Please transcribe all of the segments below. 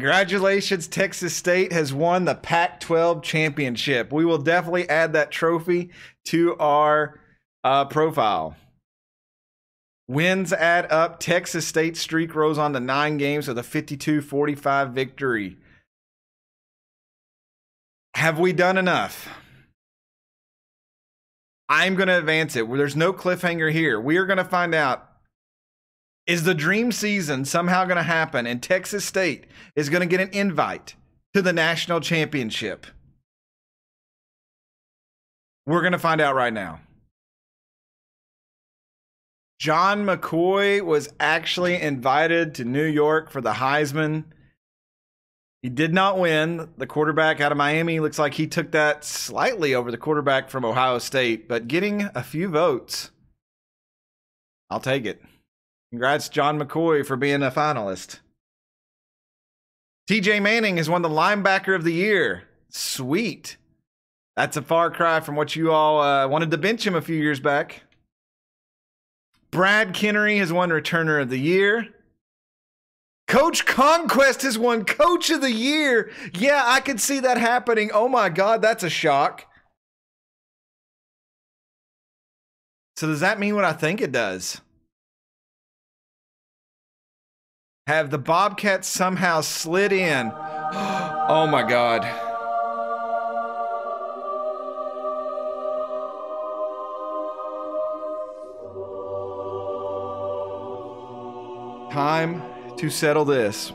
Congratulations, Texas State has won the Pac 12 championship. We will definitely add that trophy to our uh, profile. Wins add up. Texas State streak rose on to nine games with a 52 45 victory. Have we done enough? I'm going to advance it. There's no cliffhanger here. We are going to find out is the dream season somehow going to happen and Texas State is going to get an invite to the national championship? We're going to find out right now. John McCoy was actually invited to New York for the Heisman. He did not win. The quarterback out of Miami looks like he took that slightly over the quarterback from Ohio State, but getting a few votes. I'll take it. Congrats, John McCoy, for being a finalist. TJ Manning has won the linebacker of the year. Sweet. That's a far cry from what you all uh, wanted to bench him a few years back. Brad Kennery has won returner of the year. Coach Conquest has won Coach of the Year. Yeah, I could see that happening. Oh my God, that's a shock. So, does that mean what I think it does? Have the Bobcats somehow slid in? Oh my God. Time to settle this.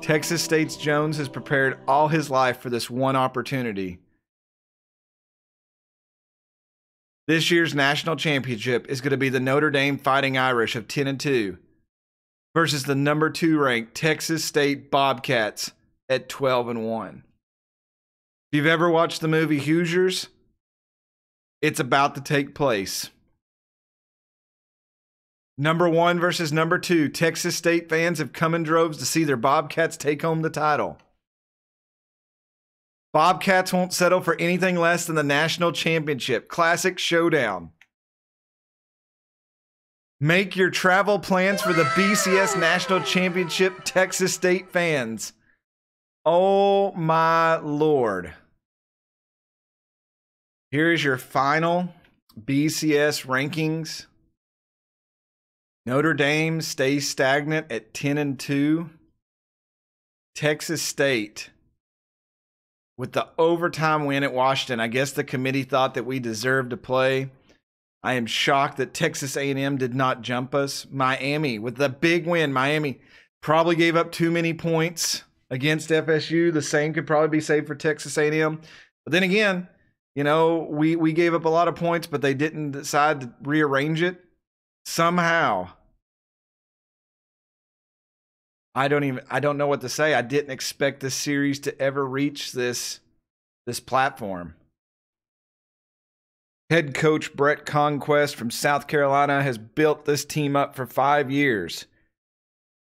Texas State's Jones has prepared all his life for this one opportunity. This year's national championship is going to be the Notre Dame Fighting Irish of 10 and 2 versus the number 2 ranked Texas State Bobcats at 12 and 1. If you've ever watched the movie Hoosiers, it's about to take place. Number one versus number two. Texas State fans have come in droves to see their Bobcats take home the title. Bobcats won't settle for anything less than the national championship. Classic showdown. Make your travel plans for the BCS National Championship, Texas State fans. Oh my lord. Here is your final BCS rankings. Notre Dame stays stagnant at 10 and 2. Texas State with the overtime win at Washington. I guess the committee thought that we deserved to play. I am shocked that Texas A&M did not jump us. Miami with the big win. Miami probably gave up too many points against FSU. The same could probably be said for Texas A&M. But then again, you know, we we gave up a lot of points, but they didn't decide to rearrange it somehow I don't even I don't know what to say. I didn't expect this series to ever reach this this platform. Head coach Brett Conquest from South Carolina has built this team up for 5 years.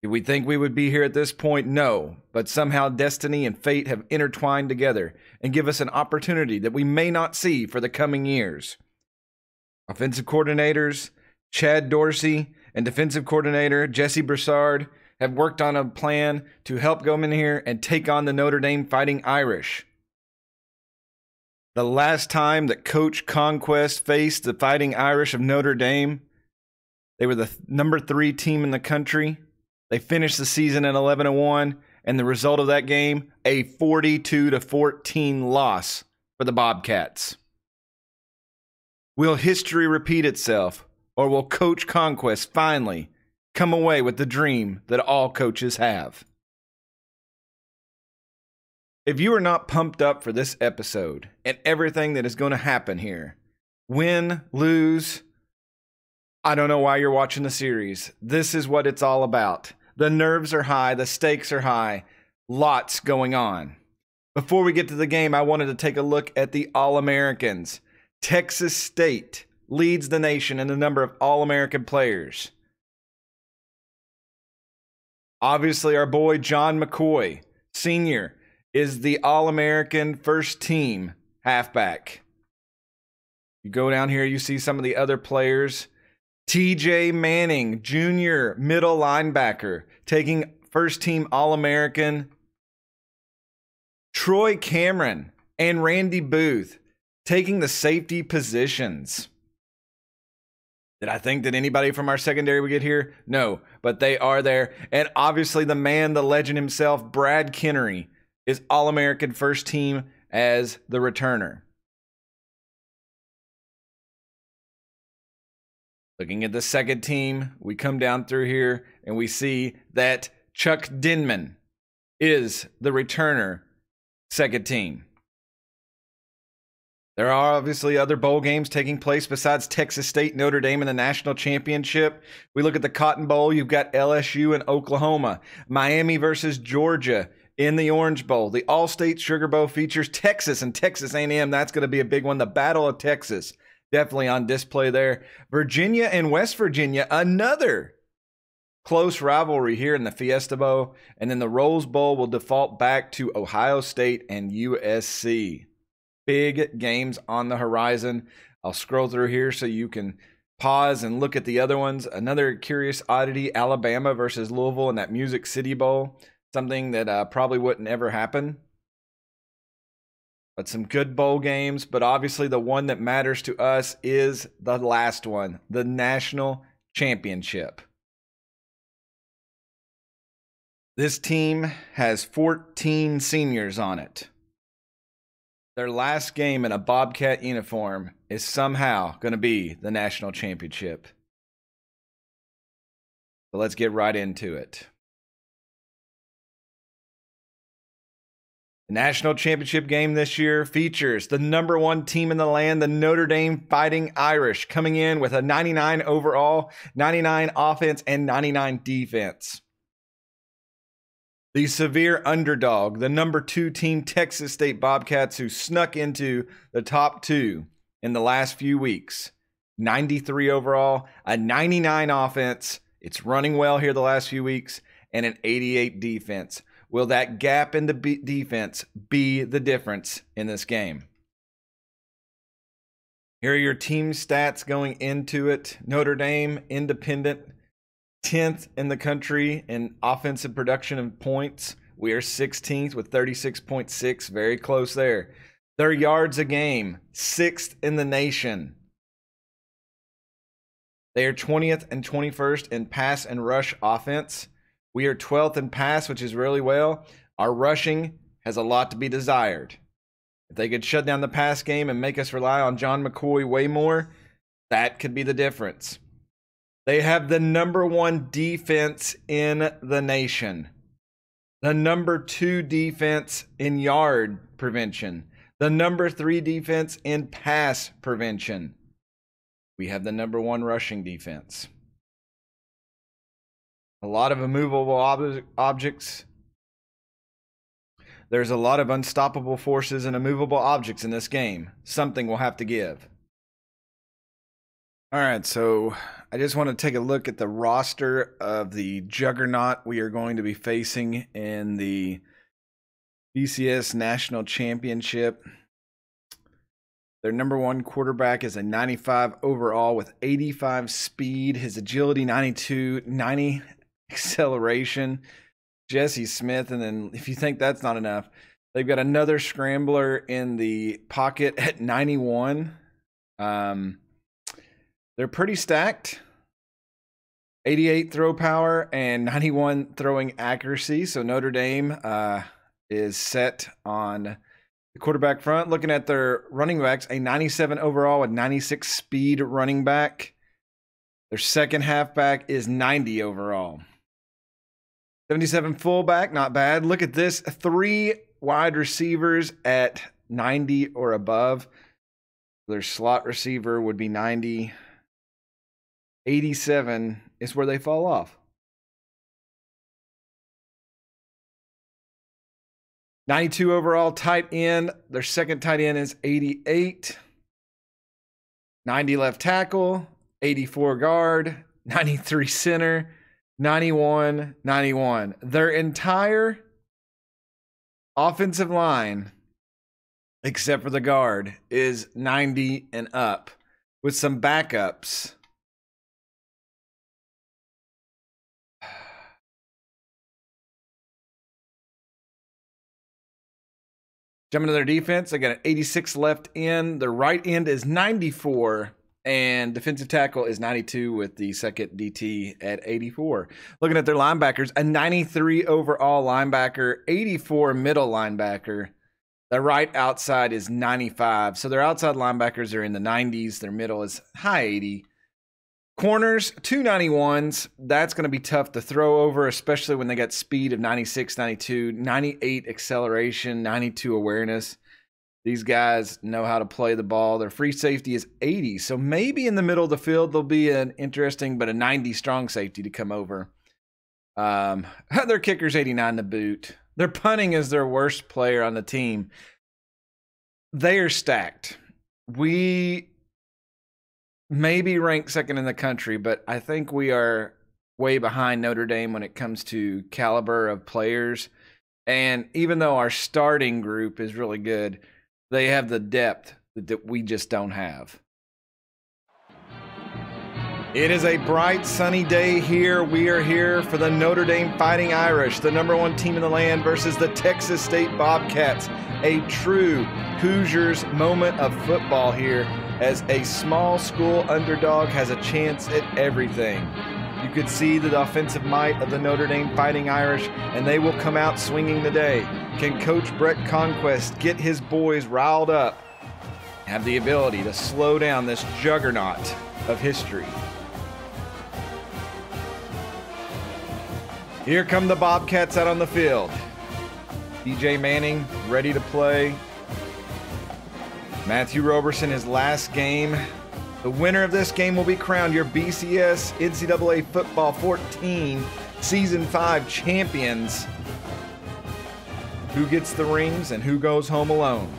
Did we think we would be here at this point? No, but somehow destiny and fate have intertwined together and give us an opportunity that we may not see for the coming years. Offensive coordinators Chad Dorsey and defensive coordinator Jesse Broussard have worked on a plan to help go here and take on the Notre Dame Fighting Irish. The last time that Coach Conquest faced the Fighting Irish of Notre Dame, they were the th- number three team in the country. They finished the season at 11 and 1, and the result of that game, a 42 to 14 loss for the Bobcats. Will history repeat itself, or will Coach Conquest finally come away with the dream that all coaches have. If you are not pumped up for this episode and everything that is going to happen here, win, lose, I don't know why you're watching the series. This is what it's all about. The nerves are high, the stakes are high, lots going on. Before we get to the game, I wanted to take a look at the All Americans. Texas State leads the nation in the number of All American players. Obviously, our boy John McCoy, senior, is the All American first team halfback. You go down here, you see some of the other players. TJ Manning, junior middle linebacker, taking first team All American Troy Cameron and Randy Booth taking the safety positions. Did I think that anybody from our secondary would get here? No, but they are there. And obviously, the man, the legend himself, Brad Kennery, is All American first team as the returner. Looking at the second team, we come down through here and we see that Chuck Denman is the returner, second team. There are obviously other bowl games taking place besides Texas State, Notre Dame, and the national championship. We look at the Cotton Bowl. You've got LSU and Oklahoma, Miami versus Georgia in the Orange Bowl. The All-State Sugar Bowl features Texas and Texas A&M. That's going to be a big one. The Battle of Texas definitely on display there. Virginia and West Virginia, another close rivalry here in the Fiesta Bowl. And then the Rose Bowl will default back to Ohio State and USC. Big games on the horizon. I'll scroll through here so you can pause and look at the other ones. Another curious oddity Alabama versus Louisville in that Music City Bowl. Something that uh, probably wouldn't ever happen but some good bowl games. But obviously, the one that matters to us is the last one the national championship. This team has 14 seniors on it. Their last game in a Bobcat uniform is somehow going to be the national championship. But let's get right into it. The national championship game this year features the number one team in the land, the Notre Dame Fighting Irish, coming in with a 99 overall, 99 offense, and 99 defense. The severe underdog, the number two team, Texas State Bobcats, who snuck into the top two in the last few weeks. 93 overall, a 99 offense. It's running well here the last few weeks, and an 88 defense. Will that gap in the b- defense be the difference in this game? Here are your team stats going into it. Notre Dame, independent, 10th in the country in offensive production and points. We are 16th with 36.6, very close there. Their yards a game, sixth in the nation. They are 20th and 21st in pass and rush offense. We are 12th in pass, which is really well. Our rushing has a lot to be desired. If they could shut down the pass game and make us rely on John McCoy way more, that could be the difference. They have the number one defense in the nation, the number two defense in yard prevention, the number three defense in pass prevention. We have the number one rushing defense a lot of immovable ob- objects. There's a lot of unstoppable forces and immovable objects in this game. Something will have to give. All right, so I just want to take a look at the roster of the juggernaut we are going to be facing in the BCS National Championship. Their number one quarterback is a 95 overall with 85 speed, his agility 92, 90 acceleration, Jesse Smith, and then if you think that's not enough, they've got another scrambler in the pocket at 91. Um, they're pretty stacked. 88 throw power and 91 throwing accuracy. So Notre Dame uh, is set on the quarterback front. Looking at their running backs, a 97 overall with 96 speed running back. Their second halfback is 90 overall. 77 fullback, not bad. Look at this. Three wide receivers at 90 or above. Their slot receiver would be 90. 87 is where they fall off. Ninety-two overall tight end. Their second tight end is eighty-eight. Ninety left tackle. Eighty-four guard. Ninety-three center. 91 91. Their entire offensive line, except for the guard, is 90 and up with some backups. Jumping to their defense, they got an 86 left in. Their right end is 94, and defensive tackle is 92 with the second DT at 84. Looking at their linebackers, a 93 overall linebacker, 84 middle linebacker. The right outside is 95. So their outside linebackers are in the 90s. Their middle is high 80. Corners, 291s. That's going to be tough to throw over, especially when they got speed of 96, 92, 98 acceleration, 92 awareness. These guys know how to play the ball. Their free safety is 80. So maybe in the middle of the field, there'll be an interesting, but a 90 strong safety to come over. Um, their kicker's 89 to boot. Their punting is their worst player on the team. They are stacked. We maybe rank second in the country, but I think we are way behind Notre Dame when it comes to caliber of players. And even though our starting group is really good, they have the depth that we just don't have. It is a bright, sunny day here. We are here for the Notre Dame Fighting Irish, the number one team in the land, versus the Texas State Bobcats. A true Hoosiers moment of football here, as a small school underdog has a chance at everything. You could see the offensive might of the Notre Dame Fighting Irish, and they will come out swinging today. Can Coach Brett Conquest get his boys riled up? Have the ability to slow down this juggernaut of history. Here come the Bobcats out on the field. TJ Manning ready to play. Matthew Roberson, his last game. The winner of this game will be crowned your BCS NCAA Football 14 Season 5 champions. Who gets the rings and who goes home alone?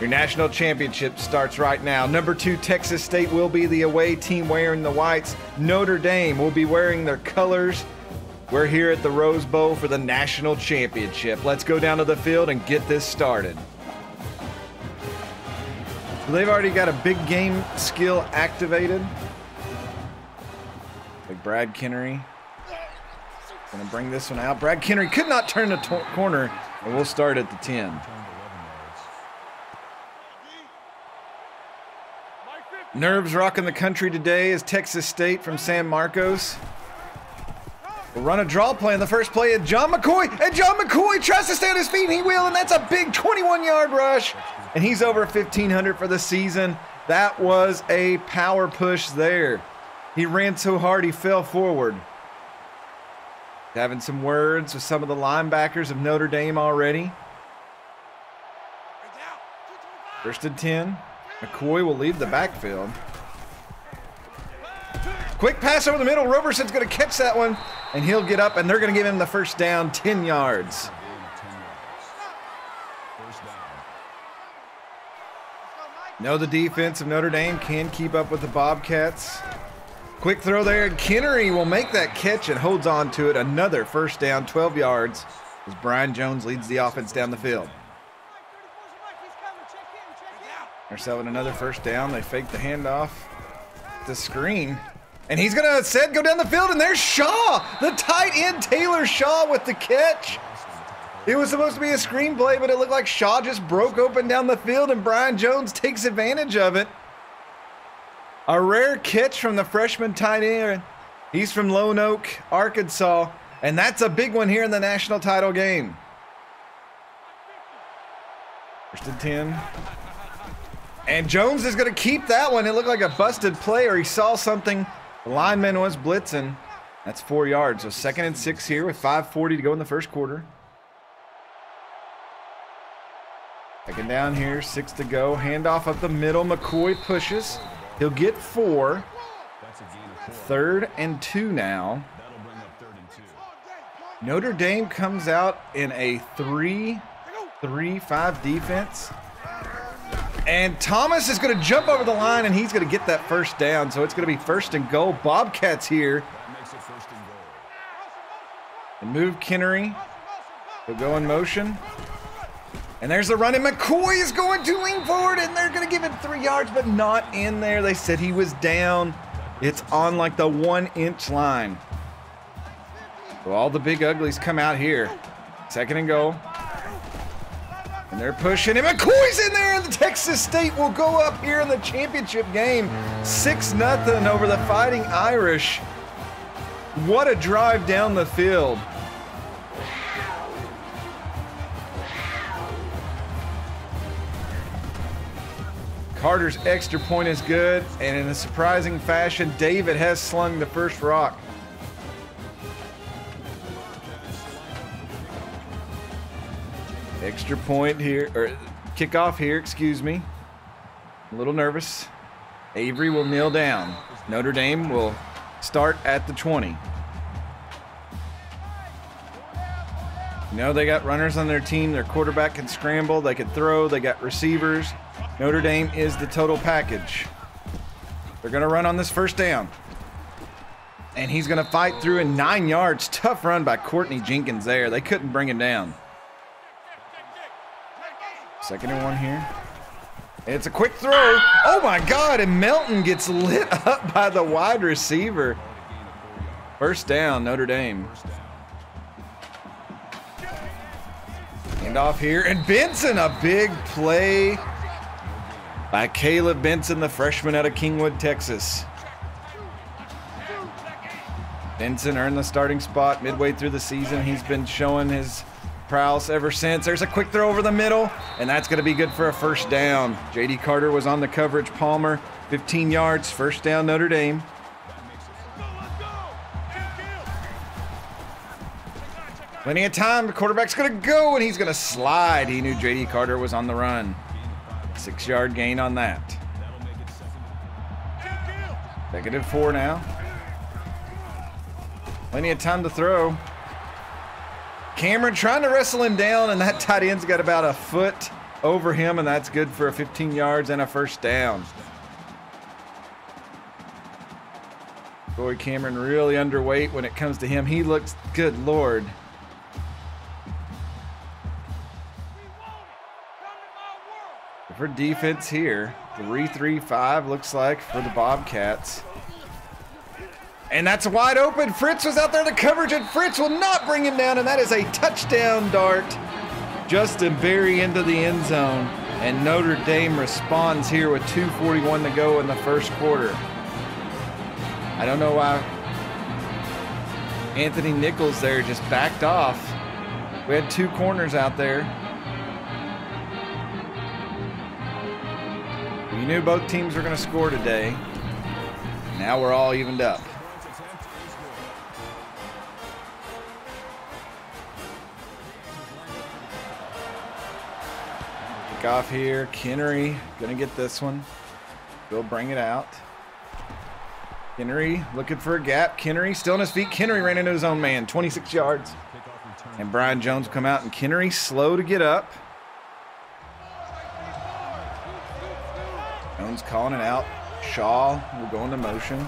Your national championship starts right now. Number two, Texas State will be the away team wearing the whites. Notre Dame will be wearing their colors. We're here at the Rose Bowl for the national championship. Let's go down to the field and get this started. So they've already got a big game skill activated. Like Brad Kennery. Gonna bring this one out. Brad Kennery could not turn the corner, and we'll start at the 10. Nerves rocking the country today is Texas State from San Marcos. We'll run a draw play in the first play at John McCoy, and John McCoy tries to stay on his feet, and he will, and that's a big 21-yard rush, and he's over 1,500 for the season. That was a power push there. He ran so hard he fell forward. Having some words with some of the linebackers of Notre Dame already. First and 10. McCoy will leave the backfield. Quick pass over the middle. Roberson's going to catch that one, and he'll get up, and they're going to give him the first down, 10 yards. No, the defense of Notre Dame can keep up with the Bobcats. Quick throw there, and Kennery will make that catch and holds on to it. Another first down, 12 yards, as Brian Jones leads the offense down the field. They're selling another first down. They fake the handoff. The screen. And he's going to set go down the field, and there's Shaw, the tight end Taylor Shaw with the catch. It was supposed to be a screenplay, but it looked like Shaw just broke open down the field, and Brian Jones takes advantage of it. A rare catch from the freshman tight end. He's from Lone Oak, Arkansas, and that's a big one here in the national title game. First and 10. And Jones is going to keep that one. It looked like a busted play, or he saw something. The lineman was blitzing. That's four yards. So second and six here with 5.40 to go in the first quarter. Second down here, six to go. Handoff up the middle. McCoy pushes. He'll get four. Third and two now. Notre Dame comes out in a 3 3 5 defense. And Thomas is going to jump over the line and he's going to get that first down. So it's going to be first and goal. Bobcats here. And move Kennery. He'll go in motion. And there's the run, and McCoy is going to lean forward, and they're going to give him three yards, but not in there. They said he was down. It's on like the one inch line. So all the big uglies come out here. Second and goal. And they're pushing him. McCoy's in there, and the Texas State will go up here in the championship game. 6 0 over the Fighting Irish. What a drive down the field. Carter's extra point is good, and in a surprising fashion, David has slung the first rock. Extra point here, or kickoff here, excuse me. A little nervous. Avery will kneel down. Notre Dame will start at the 20. You know, they got runners on their team. Their quarterback can scramble, they can throw, they got receivers. Notre Dame is the total package. They're going to run on this first down. And he's going to fight through in nine yards. Tough run by Courtney Jenkins there. They couldn't bring him down. Second and one here. It's a quick throw. Oh my God. And Melton gets lit up by the wide receiver. First down, Notre Dame. Hand off here. And Benson, a big play by Caleb Benson, the freshman out of Kingwood, Texas. Benson earned the starting spot midway through the season. He's been showing his prowess ever since. There's a quick throw over the middle, and that's going to be good for a first down. JD Carter was on the coverage. Palmer, 15 yards, first down, Notre Dame. Plenty of time. The quarterback's going to go, and he's going to slide. He knew JD Carter was on the run. Six yard gain on that. Four now. Plenty of time to throw. Cameron trying to wrestle him down, and that tight end's got about a foot over him, and that's good for a 15 yards and a first down. Boy, Cameron really underweight when it comes to him. He looks good, Lord. For defense here. 3-3-5 looks like for the Bobcats. And that's wide open. Fritz was out there to coverage, and Fritz will not bring him down, and that is a touchdown dart. Justin Berry into the end zone, and Notre Dame responds here with 2.41 to go in the first quarter. I don't know why Anthony Nichols there just backed off. We had two corners out there. We knew both teams were going to score today. Now we're all evened up. Kick off here. Kennery going to get this one. We'll bring it out. Kennery looking for a gap. Kennery still on his feet. Kennery ran into his own man. 26 yards. And Brian Jones come out and Kennery slow to get up. Jones calling it out. Shaw will go into motion.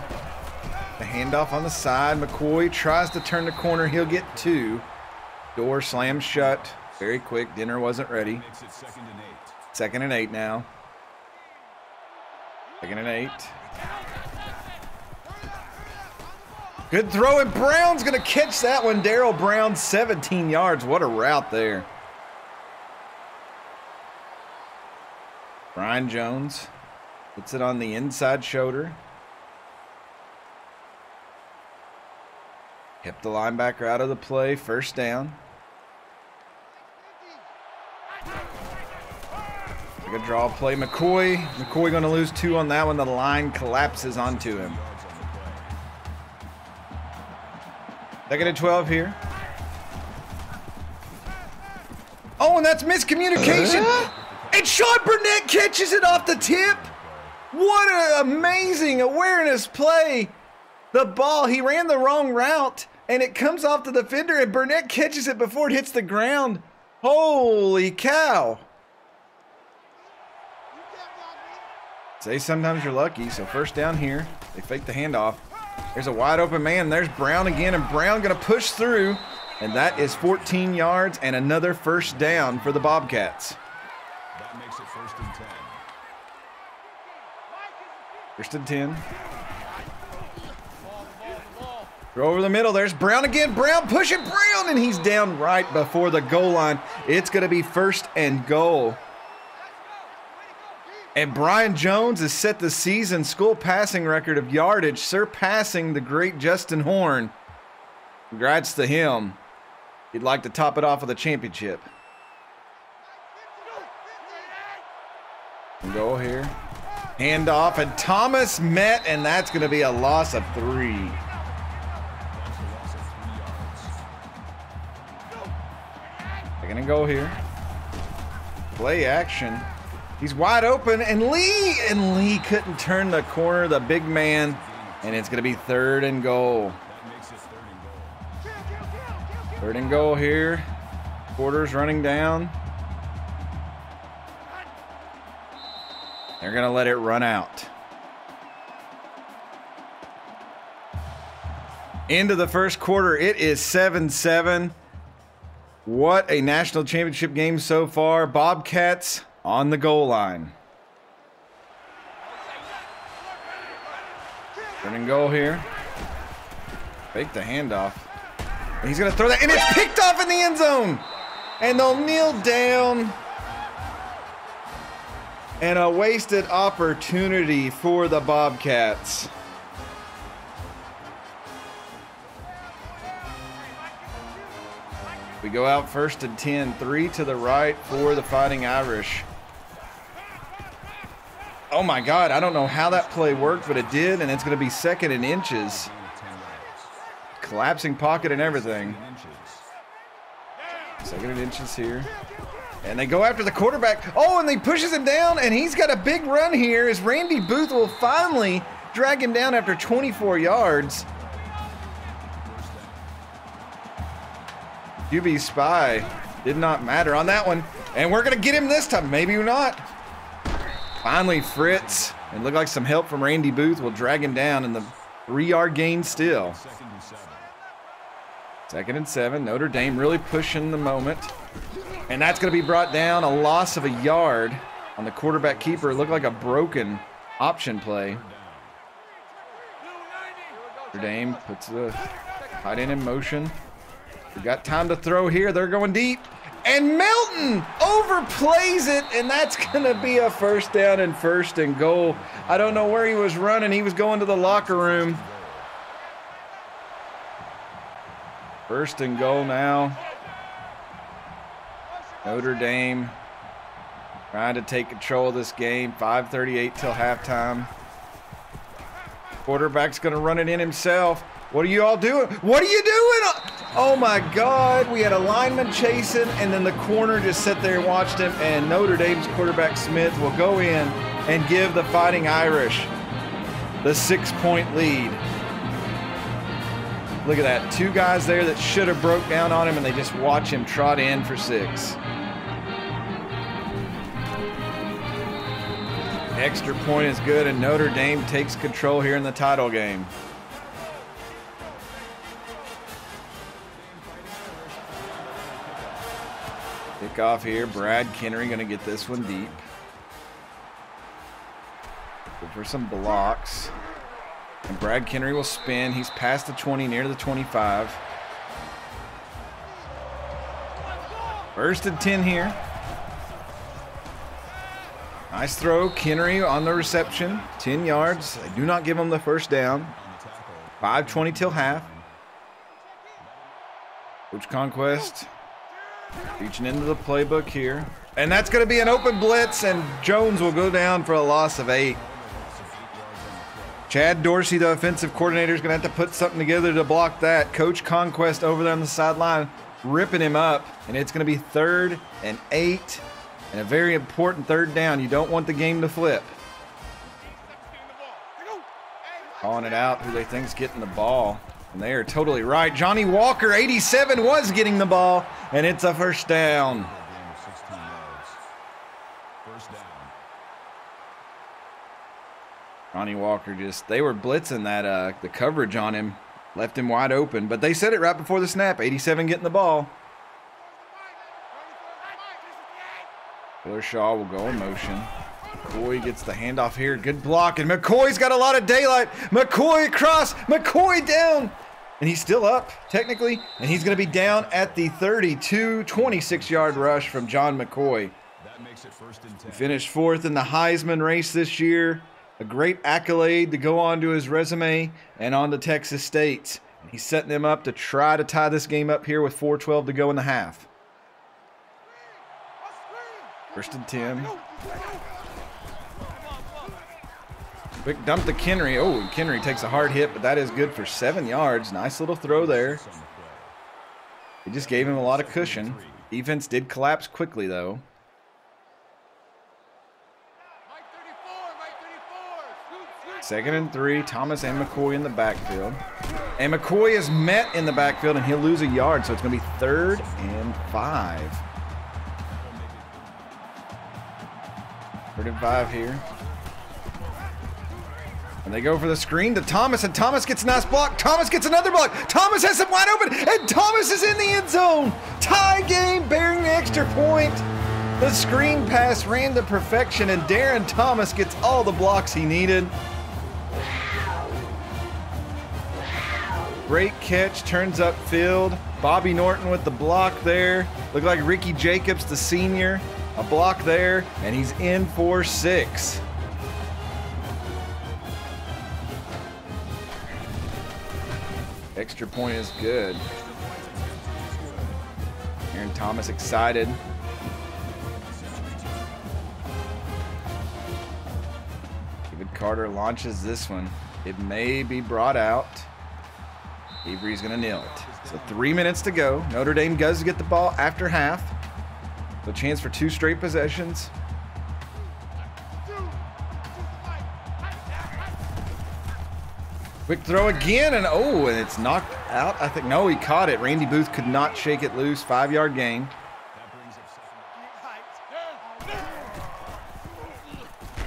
The handoff on the side. McCoy tries to turn the corner. He'll get two. Door slams shut. Very quick. Dinner wasn't ready. Second and eight now. Second and eight. Good throw, and Brown's going to catch that one. Daryl Brown, 17 yards. What a route there. Brian Jones Puts it on the inside shoulder. Kept the linebacker out of the play. First down. A draw play. McCoy. McCoy going to lose two on that one. The line collapses onto him. Second and 12 here. Oh, and that's miscommunication. and Sean Burnett catches it off the tip. What an amazing awareness play. The ball, he ran the wrong route and it comes off the defender and Burnett catches it before it hits the ground. Holy cow. Say sometimes you're lucky. So first down here, they fake the handoff. There's a wide open man. There's Brown again, and Brown going to push through. And that is 14 yards and another first down for the Bobcats. That makes it first and 10. First and 10. Throw over the middle. There's Brown again. Brown pushing Brown, and he's down right before the goal line. It's going to be first and goal. And Brian Jones has set the season school passing record of yardage, surpassing the great Justin Horn. Congrats to him. He'd like to top it off with a championship. Go here. Hand off, and Thomas met, and that's going to be a loss of three. They're going to go here. Play action. He's wide open, and Lee, and Lee couldn't turn the corner, the big man, and it's going to be third and goal. Third and goal here. Quarters running down. They're going to let it run out. Into the first quarter, it is 7 7. What a national championship game so far. Bobcats on the goal line. And goal here. Fake the handoff. He's going to throw that, and it's picked off in the end zone. And they'll kneel down. And a wasted opportunity for the Bobcats. We go out first and 10, three to the right for the Fighting Irish. Oh my God, I don't know how that play worked, but it did, and it's going to be second and inches. Collapsing pocket and everything. Second and inches here. And they go after the quarterback. Oh, and he pushes him down, and he's got a big run here as Randy Booth will finally drag him down after 24 yards. QB spy did not matter on that one. And we're going to get him this time. Maybe not. Finally, Fritz. It looked like some help from Randy Booth will drag him down in the three-yard gain still. Second and seven. Notre Dame really pushing the moment. And that's going to be brought down. A loss of a yard on the quarterback keeper. It looked like a broken option play. Notre Dame puts the tight end in motion. We got time to throw here. They're going deep. And Melton overplays it, and that's going to be a first down and first and goal. I don't know where he was running. He was going to the locker room. First and goal now. Notre Dame trying to take control of this game. 5.38 till halftime. Quarterback's going to run it in himself. What are you all doing? What are you doing? Oh my God. We had a lineman chasing, and then the corner just sat there and watched him. And Notre Dame's quarterback Smith will go in and give the Fighting Irish the six point lead. Look at that. Two guys there that should have broke down on him, and they just watch him trot in for six. Extra point is good, and Notre Dame takes control here in the title game. Kick off here. Brad Kennery going to get this one deep. For some blocks. And Brad Kennery will spin. He's past the 20, near the 25. First and 10 here. Nice throw. Kennery on the reception. 10 yards. They do not give him the first down. 5.20 till half. Coach Conquest reaching into the playbook here. And that's going to be an open blitz, and Jones will go down for a loss of eight. Chad Dorsey, the offensive coordinator, is going to have to put something together to block that. Coach Conquest over there on the sideline ripping him up, and it's going to be third and eight, and a very important third down. You don't want the game to flip. Calling it out, who they think's getting the ball. And they are totally right. Johnny Walker, 87, was getting the ball, and it's a first down. Johnny Walker just, they were blitzing that, uh, the coverage on him, left him wide open, but they said it right before the snap. 87 getting the ball. Shaw will go in motion. McCoy gets the handoff here. Good block. And McCoy's got a lot of daylight. McCoy across. McCoy down. And he's still up, technically. And he's going to be down at the 32, 26 yard rush from John McCoy. That makes it first and He finished fourth in the Heisman race this year. A great accolade to go on to his resume and on to Texas State. He's setting them up to try to tie this game up here with 4.12 to go in the half. First and 10. Quick dump to Kennery. Oh, Kennery takes a hard hit, but that is good for seven yards. Nice little throw there. He just gave him a lot of cushion. Defense did collapse quickly, though. Second and three, Thomas and McCoy in the backfield. And McCoy is met in the backfield, and he'll lose a yard, so it's going to be third and five. And five here. And they go for the screen to Thomas, and Thomas gets a nice block. Thomas gets another block. Thomas has him wide open, and Thomas is in the end zone. Tie game, bearing the extra point. The screen pass ran to perfection, and Darren Thomas gets all the blocks he needed. Great catch, turns up field. Bobby Norton with the block there. Look like Ricky Jacobs, the senior. A block there, and he's in for six. Extra point is good. Aaron Thomas excited. David Carter launches this one. It may be brought out. Avery's going to nail it. So three minutes to go. Notre Dame does get the ball after half. So chance for two straight possessions. Quick throw again, and oh, and it's knocked out. I think, no, he caught it. Randy Booth could not shake it loose. Five yard gain.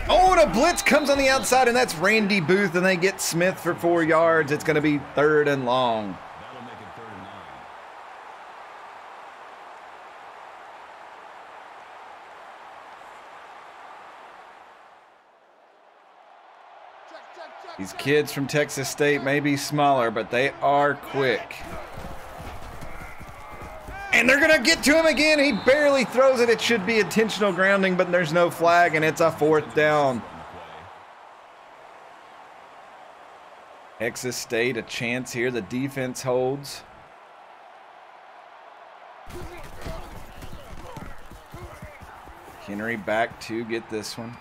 Oh, and a blitz comes on the outside, and that's Randy Booth, and they get Smith for four yards. It's going to be third and long. These kids from Texas State may be smaller, but they are quick. And they're going to get to him again. He barely throws it. It should be intentional grounding, but there's no flag, and it's a fourth down. Texas State, a chance here. The defense holds. Kennery back to get this one.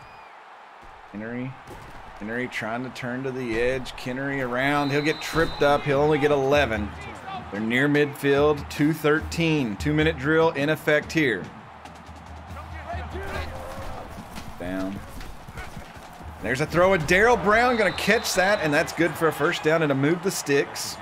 Kennery Kennery trying to turn to the edge. Kennery around. He'll get tripped up. He'll only get 11. They're near midfield. 213. Two minute drill in effect here. Down. There's a throw of Daryl Brown. Going to catch that, and that's good for a first down and to move the sticks.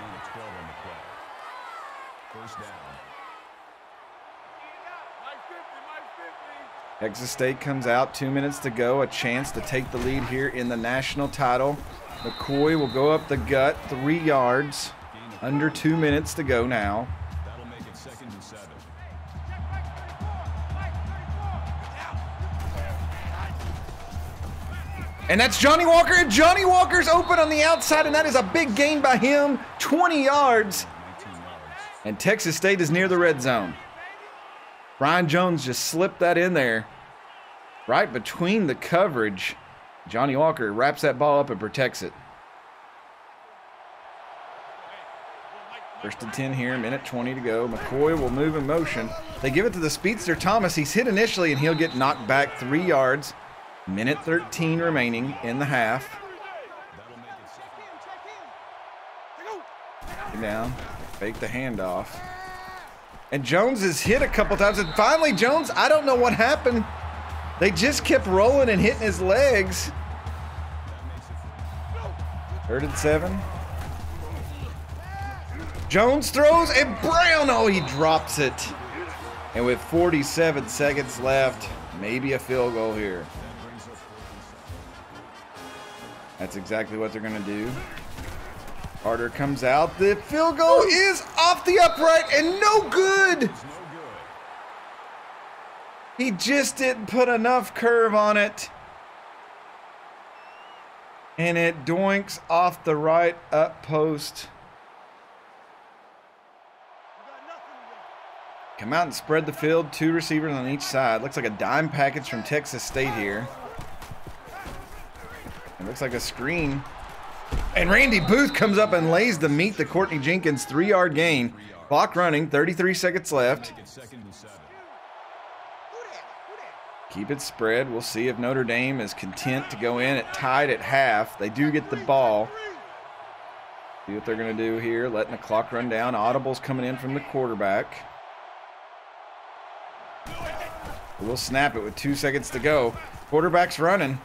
Texas State comes out, two minutes to go, a chance to take the lead here in the national title. McCoy will go up the gut, three yards, under two minutes to go now. And that's Johnny Walker, and Johnny Walker's open on the outside, and that is a big gain by him, 20 yards. And Texas State is near the red zone. Brian Jones just slipped that in there right between the coverage. Johnny Walker wraps that ball up and protects it. First and 10 here, minute 20 to go. McCoy will move in motion. They give it to the speedster Thomas. He's hit initially and he'll get knocked back three yards. Minute 13 remaining in the half. Down, fake the handoff. And Jones is hit a couple times. And finally, Jones, I don't know what happened. They just kept rolling and hitting his legs. Third and seven. Jones throws and Brown, oh, he drops it. And with 47 seconds left, maybe a field goal here. That's exactly what they're going to do. Carter comes out. The field goal is off the upright and no good. He just didn't put enough curve on it. And it doinks off the right up post. Come out and spread the field. Two receivers on each side. Looks like a dime package from Texas State here. It looks like a screen. And Randy Booth comes up and lays the meat to Courtney Jenkins. Three-yard gain. Clock running. 33 seconds left. Keep it spread. We'll see if Notre Dame is content to go in at tied at half. They do get the ball. See what they're going to do here. Letting the clock run down. Audibles coming in from the quarterback. We'll snap it with two seconds to go. Quarterback's running.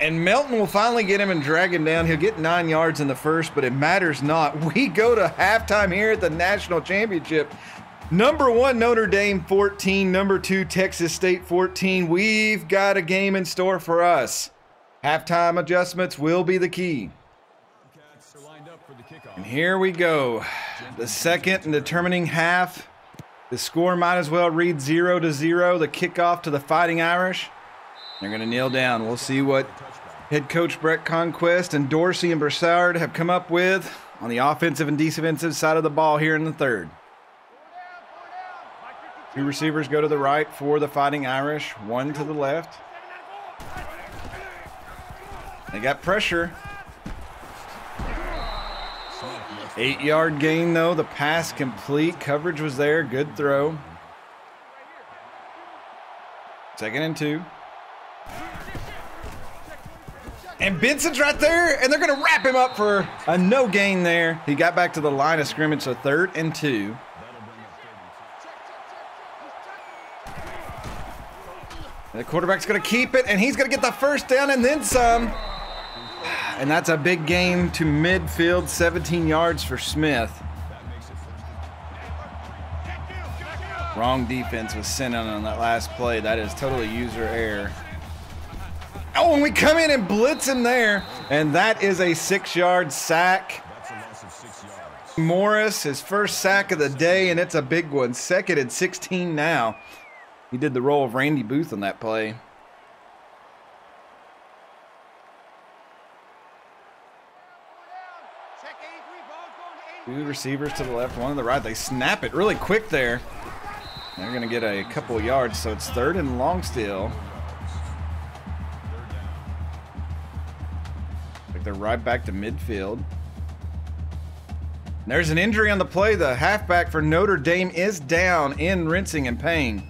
And Melton will finally get him and drag him down. He'll get nine yards in the first, but it matters not. We go to halftime here at the national championship. Number one, Notre Dame 14. Number two, Texas State 14. We've got a game in store for us. Halftime adjustments will be the key. And here we go. The second and determining half. The score might as well read 0 to 0. The kickoff to the Fighting Irish. They're going to kneel down. We'll see what head coach Brett Conquest and Dorsey and Broussard have come up with on the offensive and defensive side of the ball here in the third. Two receivers go to the right for the Fighting Irish, one to the left. They got pressure. Eight yard gain, though. The pass complete. Coverage was there. Good throw. Second and two. And Benson's right there, and they're going to wrap him up for a no gain there. He got back to the line of scrimmage, so third and two. The quarterback's going to keep it, and he's going to get the first down and then some. And that's a big gain to midfield, 17 yards for Smith. Wrong defense was sent on on that last play. That is totally user error. Oh, and we come in and blitz him there. And that is a six yard sack. Morris, his first sack of the day, and it's a big one. Second and 16 now. He did the role of Randy Booth on that play. Two receivers to the left, one to the right. They snap it really quick there. They're going to get a couple yards, so it's third and long still. Like they're right back to midfield. There's an injury on the play. The halfback for Notre Dame is down in rinsing and pain.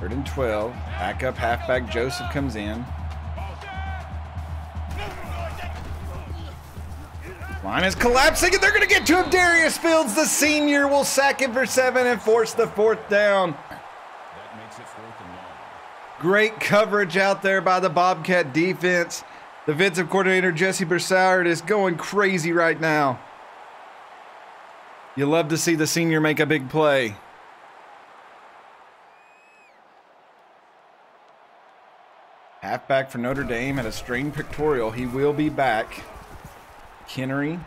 Third and 12. Backup halfback Joseph comes in. Line is collapsing, and they're going to get to him. Darius Fields, the senior, will sack him for seven and force the fourth down. Great coverage out there by the Bobcat defense. Defensive coordinator Jesse Broussard is going crazy right now. You love to see the senior make a big play. Halfback for Notre Dame had a strained pectoral. He will be back. Kennery.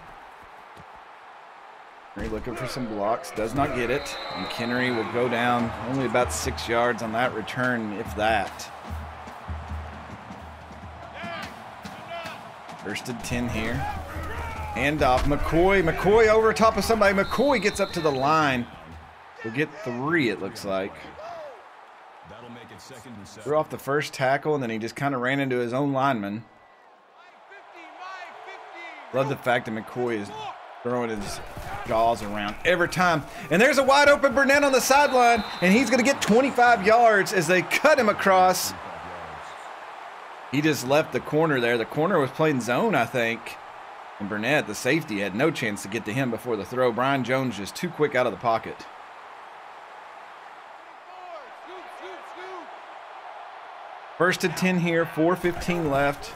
Kennery looking for some blocks. Does not get it. And Kennery will go down only about six yards on that return, if that. First and 10 here. Hand off. McCoy. McCoy over top of somebody. McCoy gets up to the line. We'll get three, it looks like. Threw off the first tackle, and then he just kind of ran into his own lineman. Love the fact that McCoy is throwing his jaws around every time. And there's a wide open Burnett on the sideline, and he's going to get 25 yards as they cut him across. He just left the corner there. The corner was playing zone, I think. And Burnett, the safety, had no chance to get to him before the throw. Brian Jones just too quick out of the pocket. First and 10 here, 4.15 left.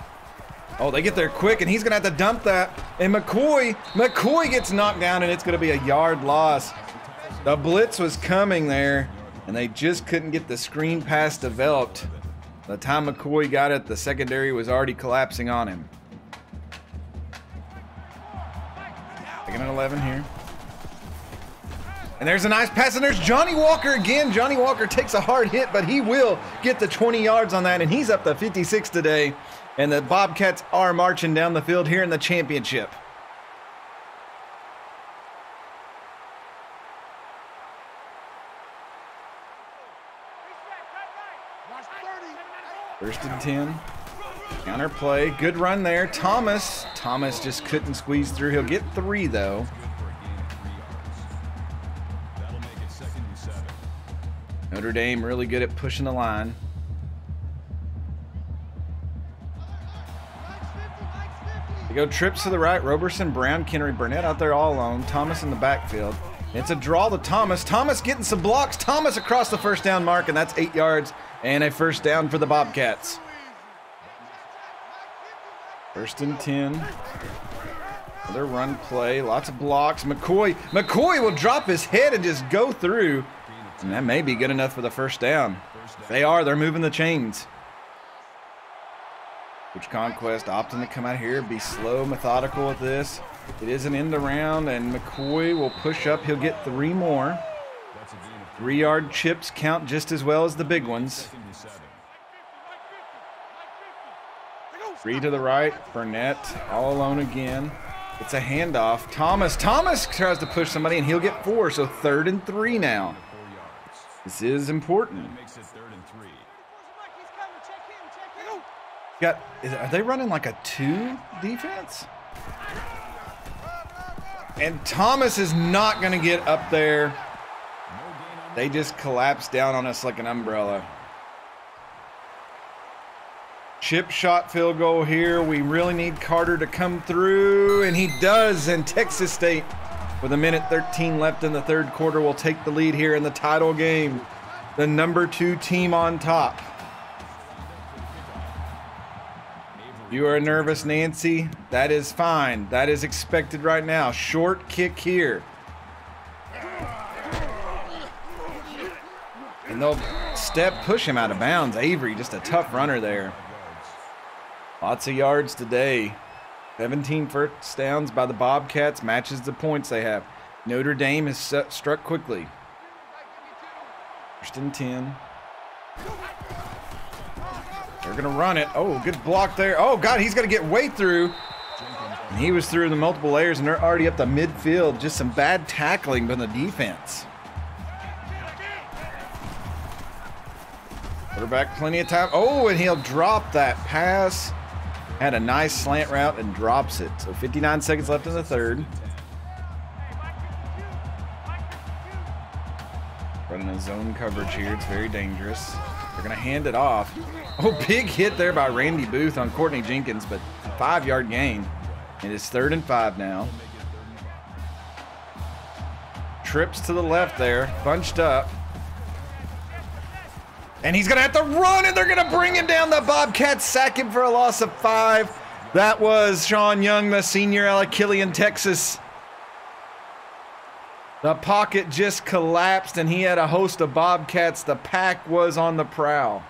Oh, they get there quick, and he's going to have to dump that. And McCoy, McCoy gets knocked down, and it's going to be a yard loss. The blitz was coming there, and they just couldn't get the screen pass developed. By the time McCoy got it, the secondary was already collapsing on him. Second and 11 here. And there's a nice pass, and there's Johnny Walker again. Johnny Walker takes a hard hit, but he will get the 20 yards on that, and he's up to 56 today. And the Bobcats are marching down the field here in the championship. First and 10. Counter play. Good run there. Thomas. Thomas just couldn't squeeze through. He'll get three, though. Notre Dame really good at pushing the line. They go trips to the right. Roberson, Brown, Kennery, Burnett out there all alone. Thomas in the backfield. It's a draw to Thomas. Thomas getting some blocks. Thomas across the first down mark, and that's eight yards and a first down for the Bobcats. First and 10. Another run play. Lots of blocks. McCoy. McCoy will drop his head and just go through. And that may be good enough for the first down. they are. They're moving the chains. Which Conquest opting to come out here, be slow, methodical with this. It is an end around, and McCoy will push up. He'll get three more. Three yard chips count just as well as the big ones. Three to the right. Burnett all alone again. It's a handoff. Thomas. Thomas tries to push somebody, and he'll get four. So third and three now. This is important. Got, is, are they running like a two defense? And Thomas is not going to get up there. They just collapse down on us like an umbrella. Chip shot field goal here. We really need Carter to come through, and he does. And Texas State, with a minute 13 left in the third quarter, we'll take the lead here in the title game. The number two team on top. You are nervous, Nancy. That is fine. That is expected right now. Short kick here. And they'll step push him out of bounds. Avery, just a tough runner there. Lots of yards today. 17 first downs by the Bobcats matches the points they have. Notre Dame has struck quickly. First and 10. They're going to run it. Oh, good block there. Oh, God, he's going to get way through. And he was through the multiple layers, and they're already up the midfield. Just some bad tackling by the defense. Quarterback, plenty of time. Oh, and he'll drop that pass. Had a nice slant route and drops it. So 59 seconds left in the third. Running a zone coverage here. It's very dangerous. They're going to hand it off. Oh, big hit there by Randy Booth on Courtney Jenkins, but five yard gain. And It is third and five now. Trips to the left there, bunched up. And he's going to have to run, and they're going to bring him down. The Bobcats sack him for a loss of five. That was Sean Young, the senior out of Killeen, Texas. The pocket just collapsed, and he had a host of Bobcats. The pack was on the prowl.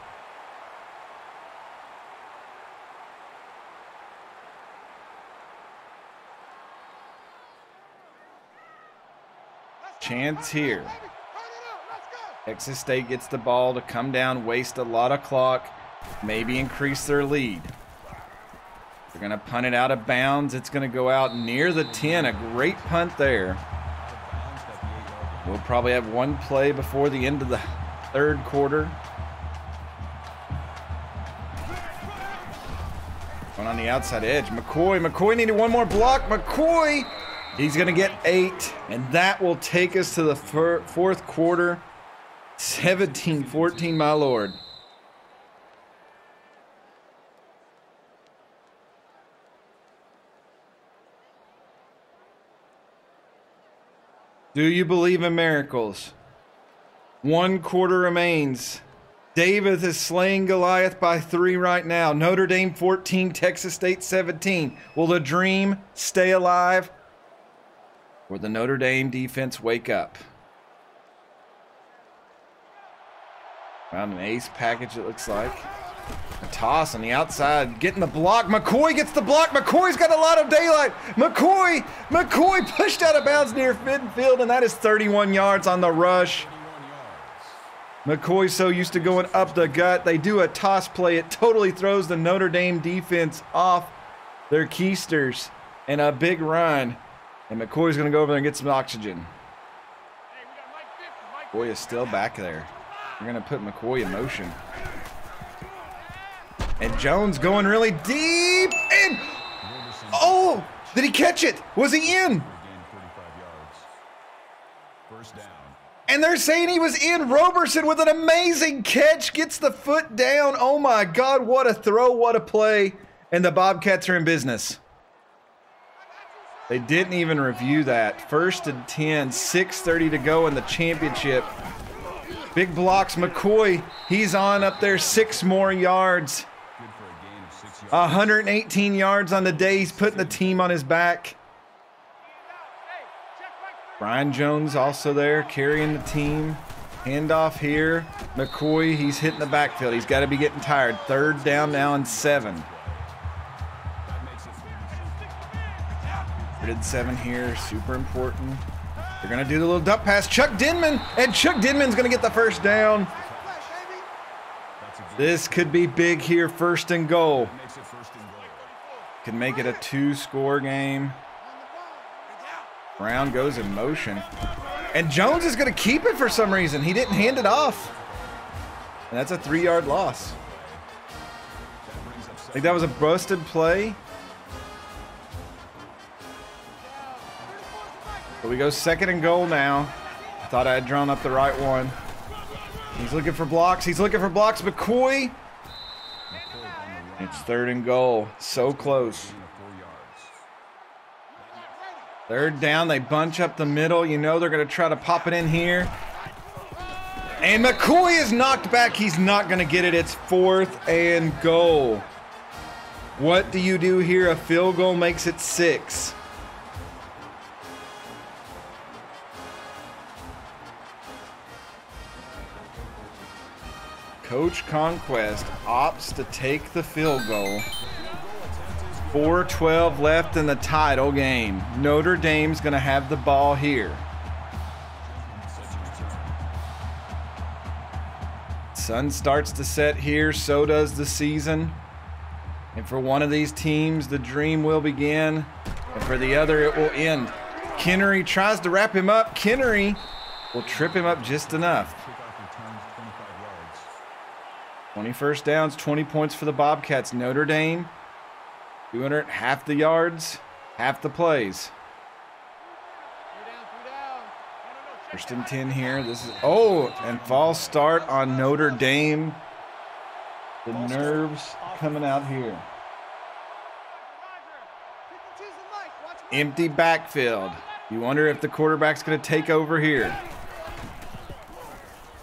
Chance here. Texas State gets the ball to come down, waste a lot of clock, maybe increase their lead. They're going to punt it out of bounds. It's going to go out near the 10. A great punt there. We'll probably have one play before the end of the third quarter. Going on the outside edge. McCoy. McCoy needed one more block. McCoy. He's going to get eight. And that will take us to the fourth quarter. 17 14, my lord. Do you believe in miracles? One quarter remains. David is slaying Goliath by three right now. Notre Dame 14, Texas State 17. Will the dream stay alive? Or the Notre Dame defense wake up? Found an ace package, it looks like. A toss on the outside, getting the block. McCoy gets the block. McCoy's got a lot of daylight. McCoy, McCoy pushed out of bounds near midfield, and that is 31 yards on the rush. McCoy's so used to going up the gut. They do a toss play. It totally throws the Notre Dame defense off their keisters and a big run. And McCoy's going to go over there and get some oxygen. Boy is still back there. We're going to put McCoy in motion. And Jones going really deep. And oh, did he catch it? Was he in? And they're saying he was in. Roberson with an amazing catch gets the foot down. Oh my God, what a throw, what a play. And the Bobcats are in business. They didn't even review that. First and 10, 6.30 to go in the championship. Big blocks, McCoy. He's on up there, six more yards. 118 yards on the day. He's putting the team on his back. Brian Jones also there, carrying the team. Handoff here. McCoy, he's hitting the backfield. He's got to be getting tired. Third down now and seven. Third seven here, super important. They're going to do the little dump pass. Chuck Denman, and Chuck Denman's going to get the first down. This could be big here, first and goal. Can make it a two-score game. Brown goes in motion. And Jones is going to keep it for some reason. He didn't hand it off. And that's a three-yard loss. I think that was a busted play. We go second and goal now. I thought I had drawn up the right one. He's looking for blocks. He's looking for blocks. McCoy. It's third and goal. So close. Third down. They bunch up the middle. You know they're going to try to pop it in here. And McCoy is knocked back. He's not going to get it. It's fourth and goal. What do you do here? A field goal makes it six. Coach Conquest opts to take the field goal. 4-12 left in the title game. Notre Dame's going to have the ball here. Sun starts to set here, so does the season. And for one of these teams, the dream will begin. And for the other, it will end. Kennery tries to wrap him up. Kennery will trip him up just enough. 21st downs, 20 points for the Bobcats. Notre Dame, 200, half the yards, half the plays. First and 10 here. This is, oh, and false start on Notre Dame. The nerves coming out here. Empty backfield. You wonder if the quarterback's going to take over here.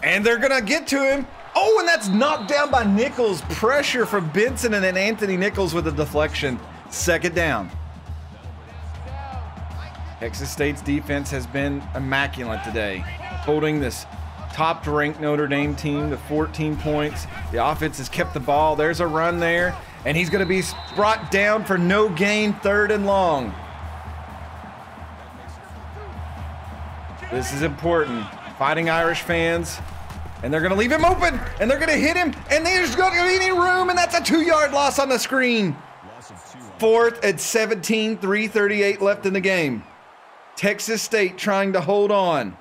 And they're going to get to him. Oh, and that's knocked down by Nichols. Pressure from Benson and then Anthony Nichols with a deflection. Second down. Texas State's defense has been immaculate today, holding this top ranked Notre Dame team to 14 points. The offense has kept the ball. There's a run there, and he's going to be brought down for no gain, third and long. This is important. Fighting Irish fans, and they're going to leave him open, and they're going to hit him, and there's going to be any room, and that's a two-yard loss on the screen. Fourth at 17, 338 left in the game. Texas State trying to hold on.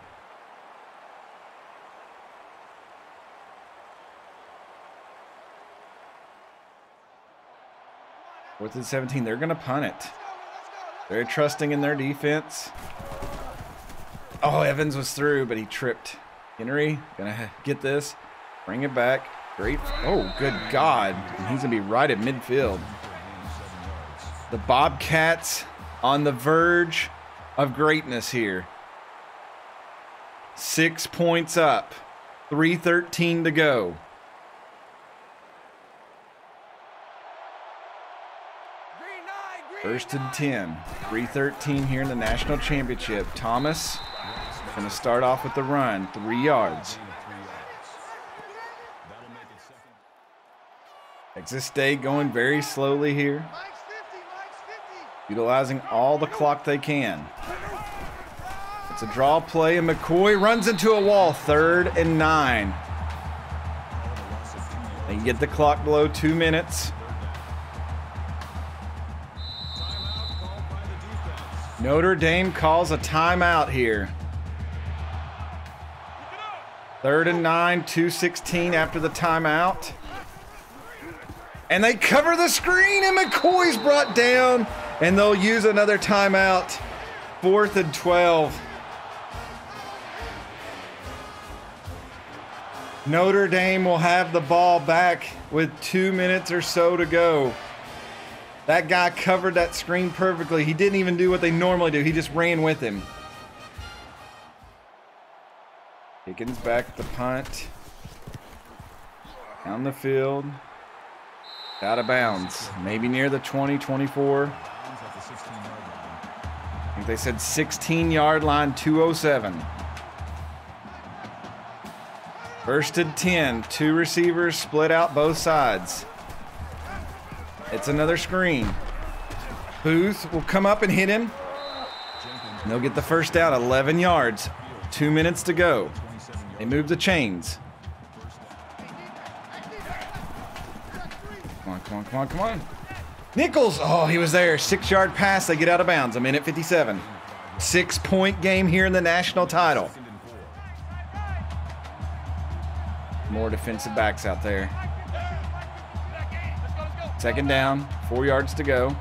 Fourth and 17, they're going to punt it. They're trusting in their defense. Oh, Evans was through, but he tripped. Henry gonna get this, bring it back. Great. Oh, good God. He's gonna be right at midfield. The Bobcats on the verge of greatness here. Six points up, 313 to go. First and 10, 313 here in the national championship. Thomas Going to start off with the run, three yards. Texas State going very slowly here. Utilizing all the clock they can. It's a draw play, and McCoy runs into a wall. Third and nine. They get the clock below two minutes. Notre Dame calls a timeout here. Third and nine, 216 after the timeout. And they cover the screen, and McCoy's brought down, and they'll use another timeout. Fourth and 12. Notre Dame will have the ball back with two minutes or so to go. That guy covered that screen perfectly. He didn't even do what they normally do, he just ran with him. Pickens back the punt. Down the field. Out of bounds. Maybe near the 20, 24. I think they said 16 yard line, 207. First and 10. Two receivers split out both sides. It's another screen. Booth will come up and hit him. And they'll get the first down, 11 yards. Two minutes to go. They move the chains. Come on, come on, come on, come on. Nichols, oh, he was there. Six yard pass. They get out of bounds. A minute 57. Six point game here in the national title. More defensive backs out there. Second down, four yards to go.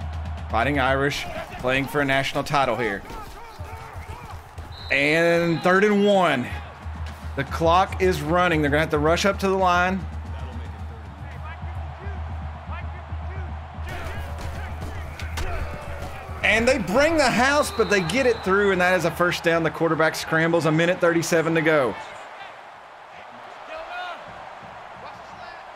Fighting Irish, playing for a national title here. And third and one. The clock is running. They're going to have to rush up to the line. And they bring the house, but they get it through, and that is a first down. The quarterback scrambles. A minute 37 to go.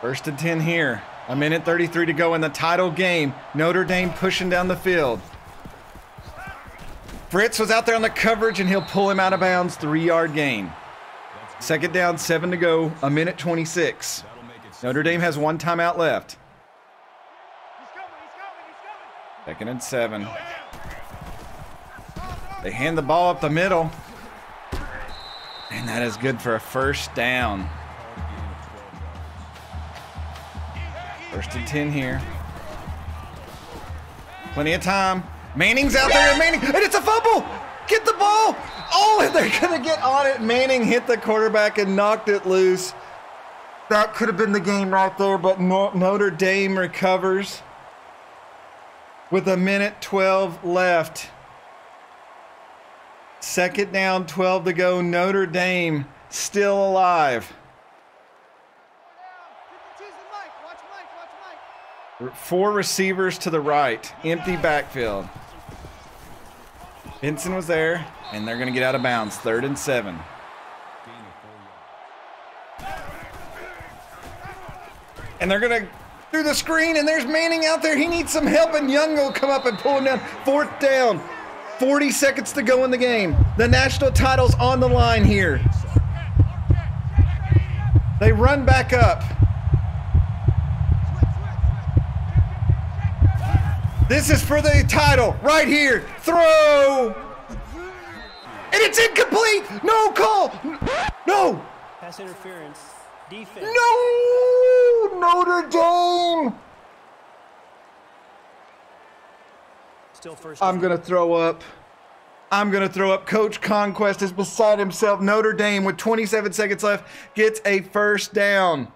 First and 10 here. A minute 33 to go in the title game. Notre Dame pushing down the field. Fritz was out there on the coverage, and he'll pull him out of bounds. Three yard gain. Second down, seven to go. A minute 26. Notre Dame has one timeout left. Second and seven. They hand the ball up the middle. And that is good for a first down. First and 10 here. Plenty of time. Manning's out there, Manning, and it's a fumble! Get the ball! Oh, they're gonna get on it. Manning hit the quarterback and knocked it loose. That could have been the game right there, but Notre Dame recovers with a minute 12 left. Second down, 12 to go. Notre Dame still alive. Four receivers to the right, empty backfield. Benson was there, and they're going to get out of bounds. Third and seven. And they're going to through the screen, and there's Manning out there. He needs some help, and Young will come up and pull him down. Fourth down. 40 seconds to go in the game. The national title's on the line here. They run back up. This is for the title right here. Throw. And it's incomplete. No call. No. Pass interference. Defense. No. Notre Dame. Still first. I'm going to throw up. I'm going to throw up. Coach Conquest is beside himself. Notre Dame, with 27 seconds left, gets a first down.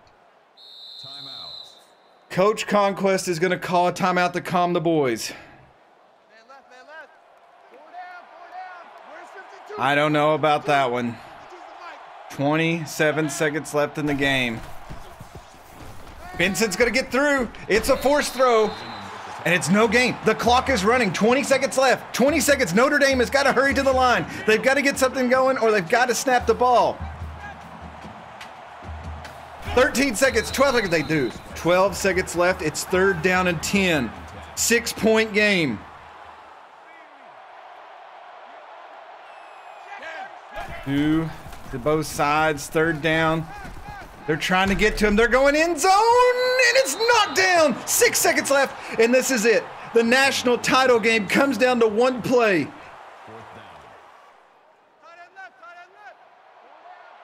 Coach Conquest is going to call a timeout to calm the boys. I don't know about that one. 27 seconds left in the game. Benson's going to get through. It's a force throw. And it's no game. The clock is running. 20 seconds left. 20 seconds. Notre Dame has got to hurry to the line. They've got to get something going or they've got to snap the ball. 13 seconds, 12 seconds, they do. 12 seconds left. It's third down and 10. Six point game. Two to both sides, third down. They're trying to get to him. They're going in zone, and it's knocked down. Six seconds left, and this is it. The national title game comes down to one play.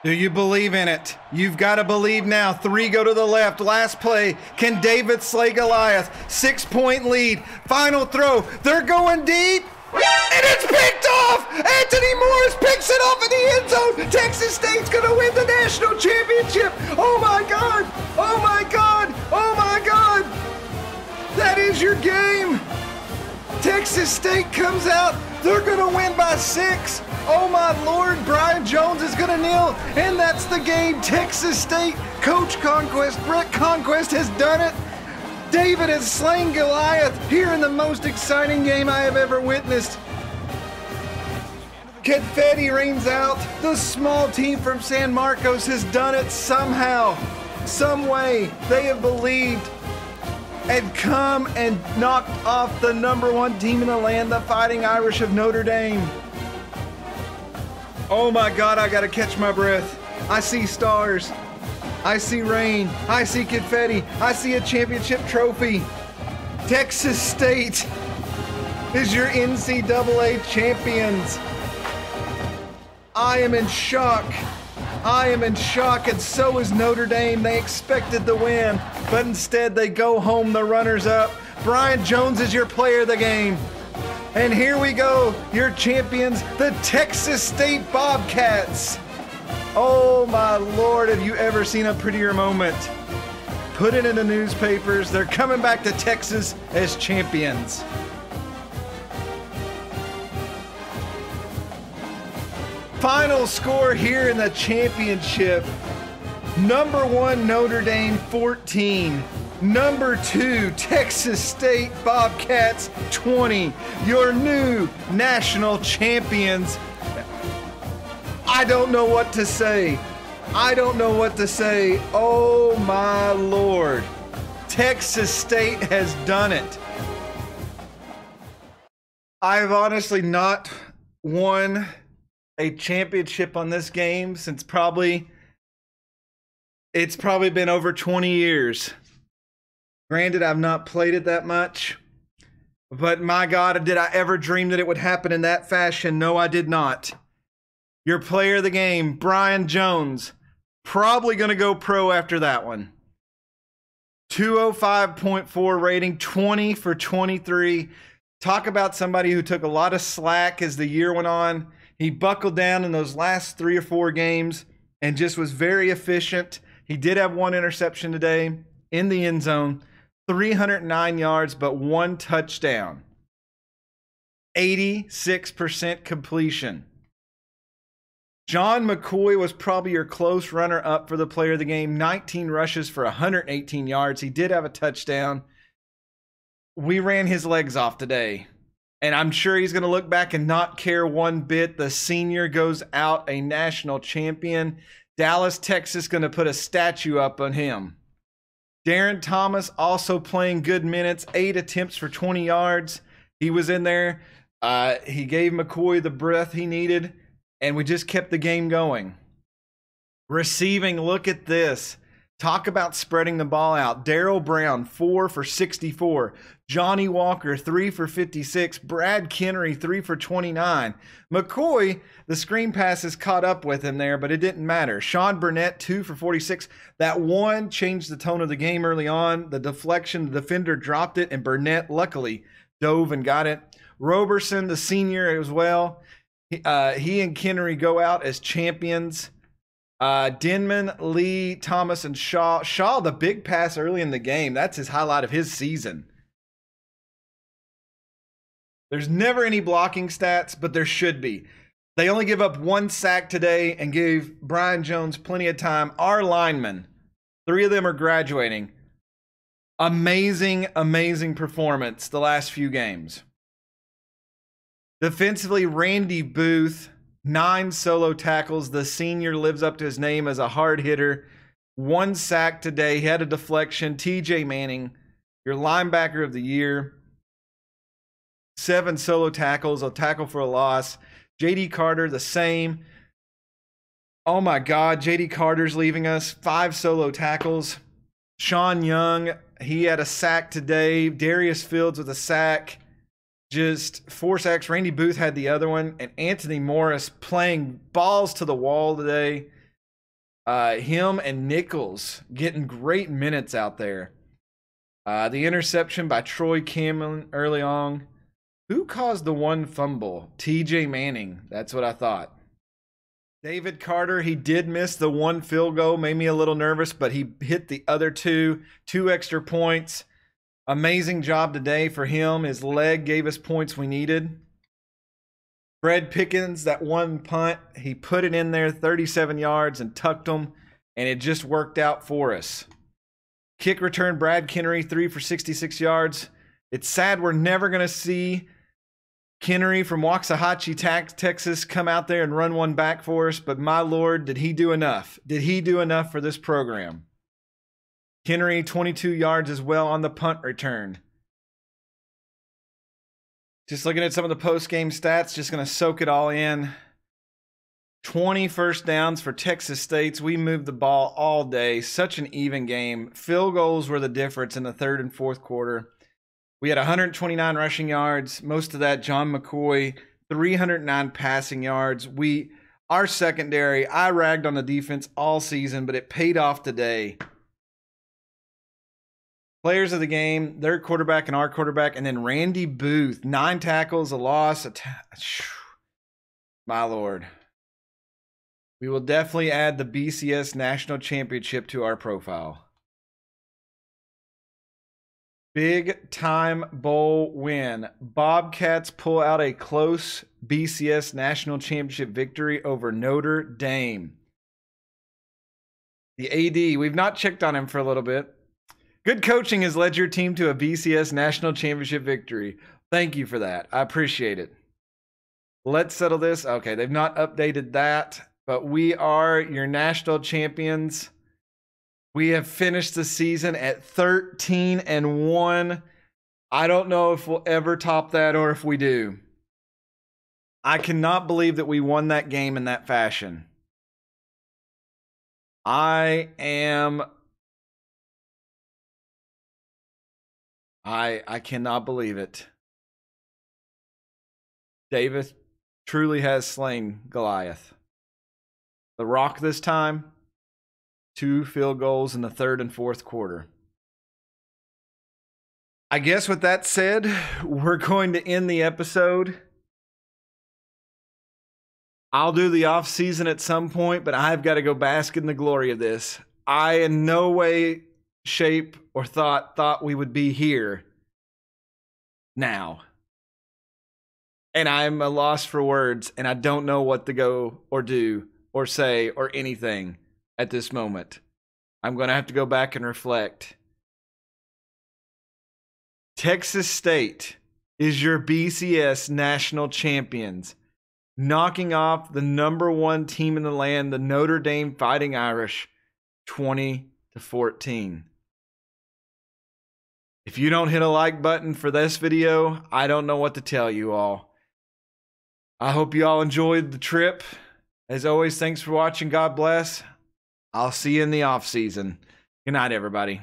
Do you believe in it? You've got to believe now. Three go to the left. Last play. Can David slay Goliath? Six point lead. Final throw. They're going deep. And it's picked off! Anthony Morris picks it off in the end zone! Texas State's gonna win the national championship! Oh my god! Oh my god! Oh my god! That is your game. Texas State comes out. They're going to win by six. Oh my lord, Brian Jones is going to kneel. And that's the game. Texas State, Coach Conquest, Brett Conquest has done it. David has slain Goliath here in the most exciting game I have ever witnessed. Confetti rains out. The small team from San Marcos has done it somehow, some way. They have believed and come and knocked off the number one team in the land, the Fighting Irish of Notre Dame. Oh my God, I gotta catch my breath. I see stars. I see rain. I see confetti. I see a championship trophy. Texas State is your NCAA champions. I am in shock. I am in shock, and so is Notre Dame. They expected the win, but instead they go home the runners up. Brian Jones is your player of the game. And here we go, your champions, the Texas State Bobcats. Oh my lord, have you ever seen a prettier moment? Put it in the newspapers. They're coming back to Texas as champions. Final score here in the championship. Number one, Notre Dame 14. Number two, Texas State Bobcats 20. Your new national champions. I don't know what to say. I don't know what to say. Oh my lord. Texas State has done it. I've honestly not won a championship on this game since probably it's probably been over 20 years. Granted, I've not played it that much, but my God, did I ever dream that it would happen in that fashion? No, I did not. Your player of the game, Brian Jones, probably going to go pro after that one. 205.4 rating, 20 for 23. Talk about somebody who took a lot of slack as the year went on. He buckled down in those last three or four games and just was very efficient. He did have one interception today in the end zone, 309 yards, but one touchdown. 86% completion. John McCoy was probably your close runner up for the player of the game. 19 rushes for 118 yards. He did have a touchdown. We ran his legs off today. And I'm sure he's going to look back and not care one bit. The senior goes out a national champion. Dallas, Texas, going to put a statue up on him. Darren Thomas also playing good minutes, eight attempts for 20 yards. He was in there. Uh, he gave McCoy the breath he needed, and we just kept the game going. Receiving, look at this. Talk about spreading the ball out. Daryl Brown, four for 64. Johnny Walker, three for 56. Brad Kennery, three for 29. McCoy, the screen passes caught up with him there, but it didn't matter. Sean Burnett, two for 46. That one changed the tone of the game early on. The deflection, the defender dropped it, and Burnett luckily dove and got it. Roberson, the senior as well. Uh, he and Kennery go out as champions. Uh, Denman, Lee, Thomas, and Shaw. Shaw, the big pass early in the game. That's his highlight of his season. There's never any blocking stats, but there should be. They only give up one sack today and gave Brian Jones plenty of time. Our linemen, three of them are graduating. Amazing, amazing performance the last few games. Defensively, Randy Booth, nine solo tackles. The senior lives up to his name as a hard hitter. One sack today. He had a deflection. TJ Manning, your linebacker of the year seven solo tackles, a tackle for a loss. JD Carter, the same. Oh my God, JD Carter's leaving us. Five solo tackles. Sean Young, he had a sack today. Darius Fields with a sack. Just four sacks. Randy Booth had the other one. And Anthony Morris playing balls to the wall today. Uh, him and Nichols getting great minutes out there. Uh, the interception by Troy Cameron early on. Who caused the one fumble? TJ Manning. That's what I thought. David Carter, he did miss the one field goal, made me a little nervous, but he hit the other two, two extra points. Amazing job today for him. His leg gave us points we needed. Fred Pickens, that one punt, he put it in there 37 yards and tucked them, and it just worked out for us. Kick return, Brad Kennery, three for 66 yards. It's sad we're never going to see Kennery from Waxahachie, Texas, come out there and run one back for us, but my lord, did he do enough? Did he do enough for this program? Kennery, 22 yards as well on the punt return. Just looking at some of the post game stats, just going to soak it all in. 20 first downs for Texas State's. We moved the ball all day. Such an even game. Field goals were the difference in the third and fourth quarter. We had 129 rushing yards, most of that John McCoy, 309 passing yards. We our secondary, I ragged on the defense all season, but it paid off today. Players of the game, their quarterback and our quarterback, and then Randy Booth, nine tackles, a loss. A ta- My lord. We will definitely add the BCS National Championship to our profile. Big time bowl win. Bobcats pull out a close BCS National Championship victory over Notre Dame. The AD, we've not checked on him for a little bit. Good coaching has led your team to a BCS National Championship victory. Thank you for that. I appreciate it. Let's settle this. Okay, they've not updated that, but we are your national champions. We have finished the season at 13 and 1. I don't know if we'll ever top that or if we do. I cannot believe that we won that game in that fashion. I am I I cannot believe it. David truly has slain Goliath. The Rock this time two field goals in the third and fourth quarter. I guess with that said, we're going to end the episode. I'll do the off season at some point, but I've got to go bask in the glory of this. I in no way, shape, or thought thought we would be here now. And I'm a loss for words, and I don't know what to go or do or say or anything at this moment. I'm going to have to go back and reflect. Texas State is your BCS national champions, knocking off the number one team in the land, the Notre Dame Fighting Irish, 20 to 14. If you don't hit a like button for this video, I don't know what to tell you all. I hope you all enjoyed the trip. As always, thanks for watching. God bless. I'll see you in the off season. Good night, everybody.